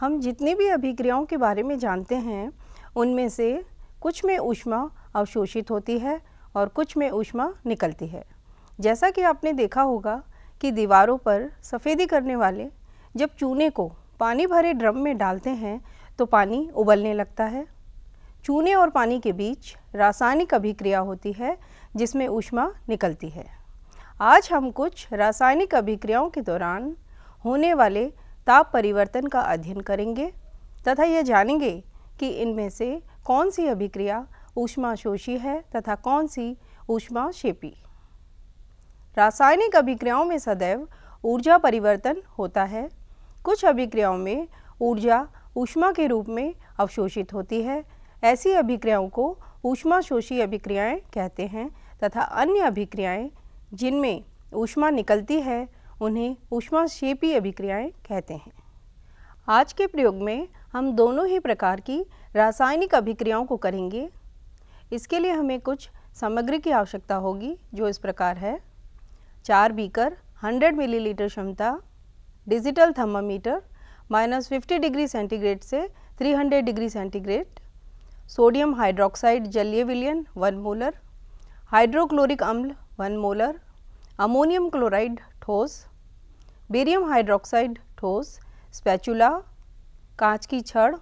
हम जितनी भी अभिक्रियाओं के बारे में जानते हैं, उनमें से कुछ में ऊष्मा अवशोषित होती है और कुछ में ऊष्मा निकलती है। जैसा कि आपने देखा होगा कि दीवारों पर सफ़ेदी करने वाले जब चूने को पानी भरे ड्रम में डालते हैं तो पानी उबलने लगता है। चूने और पानी के बीच रासायनिक अभिक्रिया होती है, जिसमें ऊष्मा निकलती है। आज हम कुछ रासायनिक अभिक्रियाओं के दौरान होने वाले ताप परिवर्तन का अध्ययन करेंगे तथा यह जानेंगे कि इनमें से कौन सी अभिक्रिया ऊष्माशोषी है तथा कौन सी ऊष्माक्षेपी। रासायनिक अभिक्रियाओं में सदैव ऊर्जा परिवर्तन होता है। कुछ अभिक्रियाओं में ऊर्जा ऊष्मा के रूप में अवशोषित होती है। ऐसी अभिक्रियाओं को ऊष्माशोषी अभिक्रियाएँ कहते हैं तथा अन्य अभिक्रियाएँ जिनमें ऊष्मा निकलती है उन्हें ऊष्माक्षेपी अभिक्रियाएँ कहते हैं। आज के प्रयोग में हम दोनों ही प्रकार की रासायनिक अभिक्रियाओं को करेंगे। इसके लिए हमें कुछ सामग्री की आवश्यकता होगी, जो इस प्रकार है। चार बीकर 100 मिलीलीटर क्षमता, digital thermometer, minus fifty degree centigrade से 300 डिग्री सेंटीग्रेड, सोडियम हाइड्रोक्साइड जलीय विलयन, वन मोलर, हाइड्रोक्लोरिक अम्ल, वन मोलर, अमोनियम क्लोराइड ठोस बेरियम हाइड्रोक्साइड ठोस, स्पैचुला, कांच की छड़।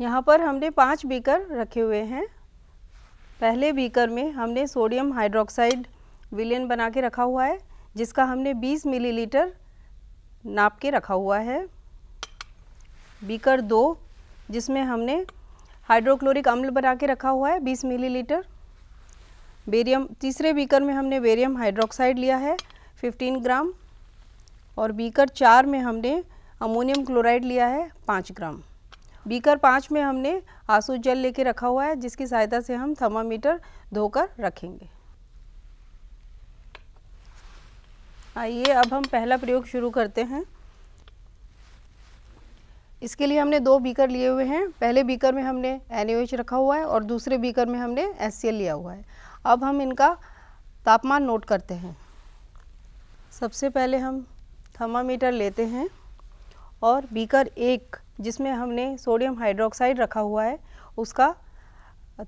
यहाँ पर हमने पाँच बीकर रखे हुए हैं। पहले बीकर में हमने सोडियम हाइड्रोक्साइड विलियन बना के रखा हुआ है, जिसका हमने 20 मिलीलीटर नाप के रखा हुआ है। बीकर दो, जिसमें हमने हाइड्रोक्लोरिक अम्ल बना के रखा हुआ है 20 मिलीलीटर। बेरियम, तीसरे बीकर में हमने बेरियम हाइड्रोक्साइड लिया है 15 ग्राम। और बीकर चार में हमने अमोनियम क्लोराइड लिया है पाँच ग्राम। बीकर पाँच में हमने आँसू जल लेके रखा हुआ है, जिसकी सहायता से हम थर्मामीटर धोकर रखेंगे। आइए, अब हम पहला प्रयोग शुरू करते हैं। इसके लिए हमने दो बीकर लिए हुए हैं। पहले बीकर में हमने एनएच रखा हुआ है और दूसरे बीकर में हमने एस लिया हुआ है। अब हम इनका तापमान नोट करते हैं। सबसे पहले हम थर्मामीटर लेते हैं और बीकर एक जिसमें हमने सोडियम हाइड्रोक्साइड रखा हुआ है, उसका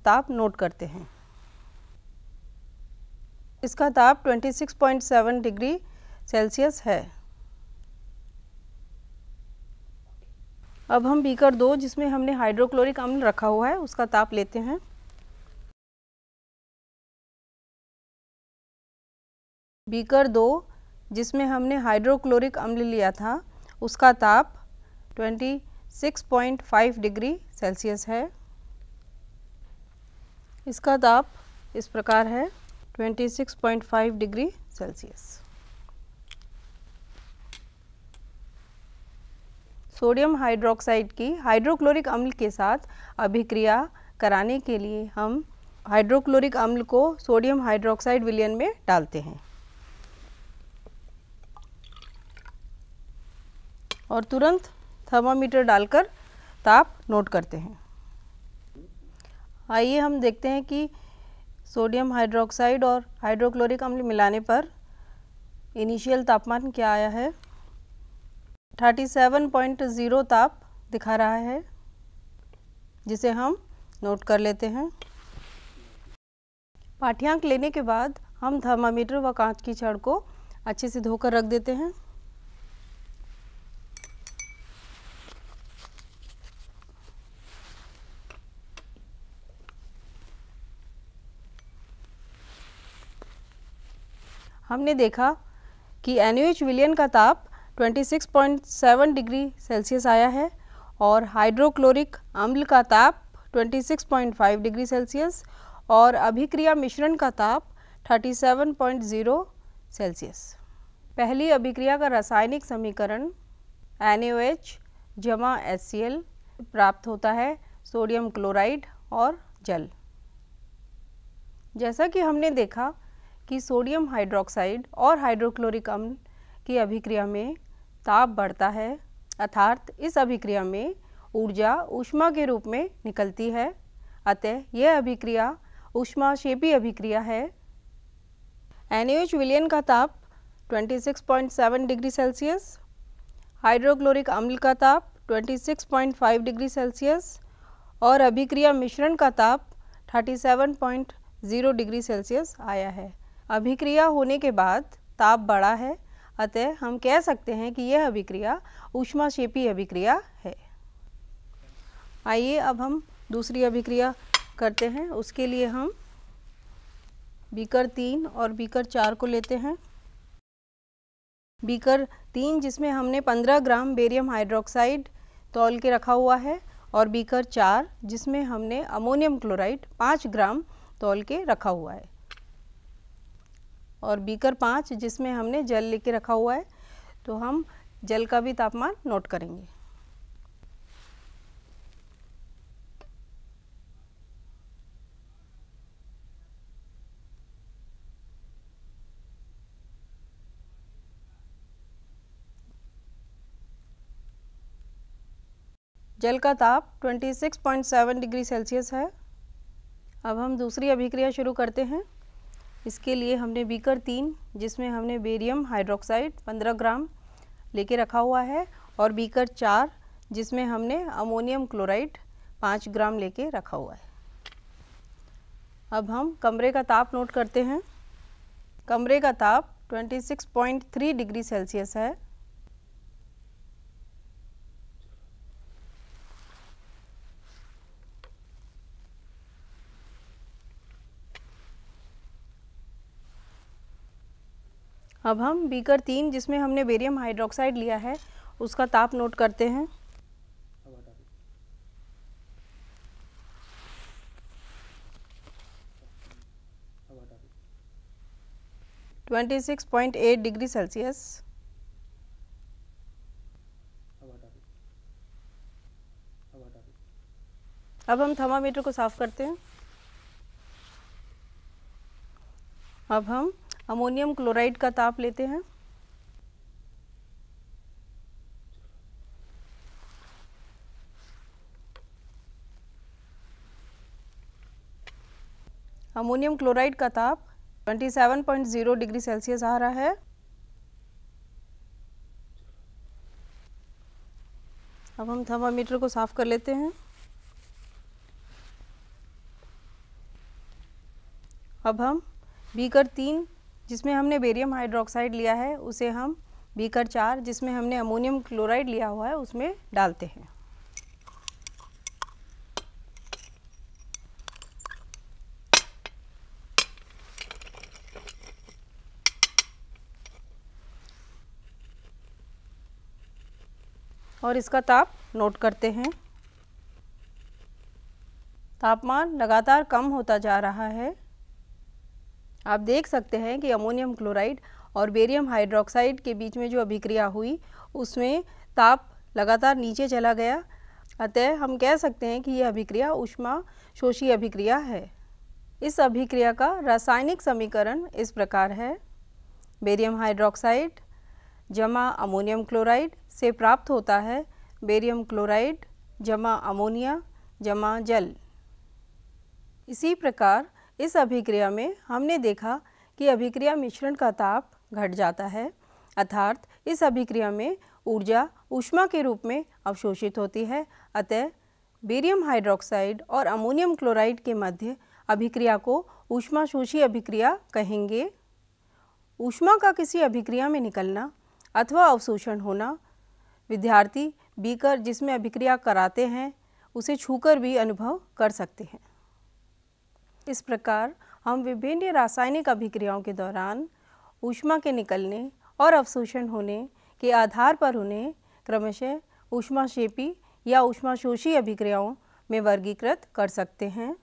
ताप नोट करते हैं। इसका ताप 26.7 डिग्री सेल्सियस है। अब हम बीकर दो जिसमें हमने हाइड्रोक्लोरिक अम्ल रखा हुआ है, उसका ताप लेते हैं। बीकर दो जिसमें हमने हाइड्रोक्लोरिक अम्ल लिया था, उसका ताप 26.5 डिग्री सेल्सियस है। इसका ताप इस प्रकार है 26.5 डिग्री सेल्सियस। सोडियम हाइड्रोक्साइड की हाइड्रोक्लोरिक अम्ल के साथ अभिक्रिया कराने के लिए हम हाइड्रोक्लोरिक अम्ल को सोडियम हाइड्रोक्साइड विलयन में डालते हैं। और तुरंत थर्मामीटर डालकर ताप नोट करते हैं। आइए हम देखते हैं कि सोडियम हाइड्रोक्साइड और हाइड्रोक्लोरिक अम्ल मिलाने पर इनिशियल तापमान क्या आया है? 37.0 ताप दिखा रहा है, जिसे हम नोट कर लेते हैं। पाठ्यांक लेने के बाद हम थर्मामीटर व कांच की छड़ को अच्छे से धोकर रख देते हैं। हमने देखा कि एन विलियन का ताप 26.7 डिग्री सेल्सियस आया है और हाइड्रोक्लोरिक अम्ल का ताप 26.5 डिग्री सेल्सियस और अभिक्रिया मिश्रण का ताप 37.0 सेल्सियस। पहली अभिक्रिया का रासायनिक समीकरण एन जमा एस प्राप्त होता है, सोडियम क्लोराइड और जल। जैसा कि हमने देखा कि सोडियम हाइड्रोक्साइड और हाइड्रोक्लोरिक अम्ल की अभिक्रिया में ताप बढ़ता है, अर्थात इस अभिक्रिया में ऊर्जा ऊष्मा के रूप में निकलती है। अतः यह अभिक्रिया, ऊष्माक्षेपी अभिक्रिया है। एन विलियन का ताप 26.7 डिग्री सेल्सियस, हाइड्रोक्लोरिक अम्ल का ताप 26.5 डिग्री सेल्सियस और अभिक्रिया मिश्रण का ताप 37.0 डिग्री सेल्सियस आया है। अभिक्रिया होने के बाद ताप बढ़ा है। अतः हम कह सकते हैं कि यह अभिक्रिया ऊष्माशेपी अभिक्रिया है। आइए अब हम दूसरी अभिक्रिया करते हैं। उसके लिए हम बीकर तीन और बीकर चार को लेते हैं। बीकर तीन, जिसमें हमने 15 ग्राम बेरियम हाइड्रोक्साइड तौल के रखा हुआ है, और बीकर चार, जिसमें हमने अमोनियम क्लोराइड 5 ग्राम तौल के रखा हुआ है। और बीकर पाँच, जिसमें हमने जल लेके रखा हुआ है तो हम जल का भी तापमान नोट करेंगे। जल का ताप 26.7 डिग्री सेल्सियस है। अब हम दूसरी अभिक्रिया शुरू करते हैं। इसके लिए हमने बीकर तीन, जिसमें हमने बेरियम हाइड्रोक्साइड 15 ग्राम लेके रखा हुआ है, और बीकर चार, जिसमें हमने अमोनियम क्लोराइड 5 ग्राम लेके रखा हुआ है। अब हम कमरे का ताप नोट करते हैं। कमरे का ताप 26.3 डिग्री सेल्सियस है। अब हम बीकर तीन, जिसमें हमने बेरियम हाइड्रोक्साइड लिया है, उसका ताप नोट करते हैं। Twenty six point eight degree Celsius. अब हम थर्मामीटर को साफ़ करते हैं। अब हम अमोनियम क्लोराइड का ताप लेते हैं। अमोनियम क्लोराइड का ताप 27.0 डिग्री सेल्सियस आ रहा है। अब हम थर्मामीटर को साफ़ कर लेते हैं। अब हम बीकर तीन जिसमें हमने बेरियम हाइड्रोक्साइड लिया है, उसे हम बीकर चार, जिसमें हमने अमोनियम क्लोराइड लिया हुआ है, उसमें डालते हैं। और इसका ताप नोट करते हैं। तापमान लगातार कम होता जा रहा है। आप देख सकते हैं कि अमोनियम क्लोराइड और बेरियम हाइड्रोक्साइड के बीच में जो अभिक्रिया हुई, उसमें ताप लगातार नीचे चला गया। अतः हम कह सकते हैं कि यह अभिक्रिया उष्मा शोषी अभिक्रिया है। इस अभिक्रिया का रासायनिक समीकरण इस प्रकार है। बेरियम हाइड्रोक्साइड जमा अमोनियम क्लोराइड से प्राप्त होता है। बेरियम क्लोराइड जमा अमोनिया जमा जल। इसी प्रकार इस अभिक्रिया में हमने देखा कि अभिक्रिया मिश्रण का ताप घट जाता है, अर्थात इस अभिक्रिया में ऊर्जा ऊष्मा के रूप में अवशोषित होती है। अतः बेरियम हाइड्रोक्साइड और अमोनियम क्लोराइड के मध्य अभिक्रिया को ऊष्माशोषी अभिक्रिया कहेंगे। ऊष्मा का किसी अभिक्रिया में निकलना अथवा अवशोषण होना, विद्यार्थी बीकर जिसमें अभिक्रिया कराते हैं, उसे छूकर भी अनुभव कर सकते हैं। इस प्रकार हम विभिन्न रासायनिक अभिक्रियाओं के दौरान ऊष्मा के निकलने और अवशोषण होने के आधार पर उन्हें क्रमशः ऊष्माशेपी या ऊष्माशोषी अभिक्रियाओं में वर्गीकृत कर सकते हैं।